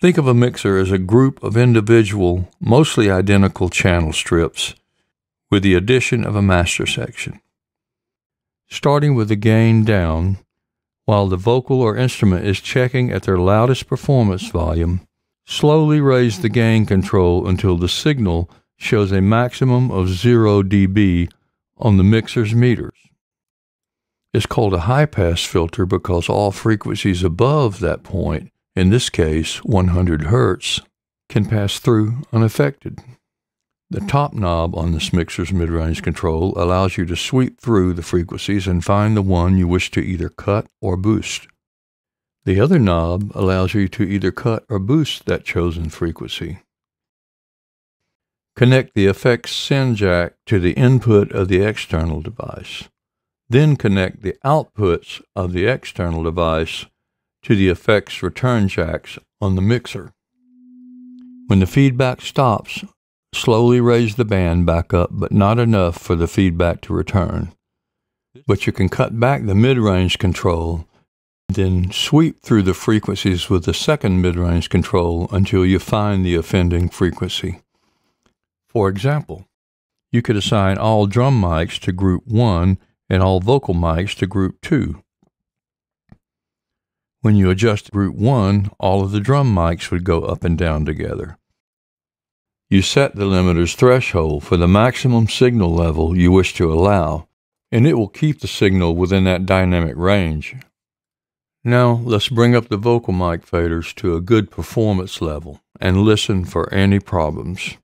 Think of a mixer as a group of individual, mostly identical channel strips with the addition of a master section. Starting with the gain down, while the vocal or instrument is checking at their loudest performance volume, slowly raise the gain control until the signal shows a maximum of 0 dB on the mixer's meters. It's called a high pass filter because all frequencies above that point in this case 100 Hz, can pass through unaffected. The top knob on this mixer's mid-range control allows you to sweep through the frequencies and find the one you wish to either cut or boost. The other knob allows you to either cut or boost that chosen frequency. Connect the effects send jack to the input of the external device. Then connect the outputs of the external device to the effects return jacks on the mixer. When the feedback stops, slowly raise the band back up, but not enough for the feedback to return. But you can cut back the mid-range control, then sweep through the frequencies with the second mid-range control until you find the offending frequency. For example, you could assign all drum mics to group 1 and all vocal mics to group 2 when you adjust group 1, all of the drum mics would go up and down together. You set the limiter's threshold for the maximum signal level you wish to allow, and it will keep the signal within that dynamic range. Now let's bring up the vocal mic faders to a good performance level and listen for any problems.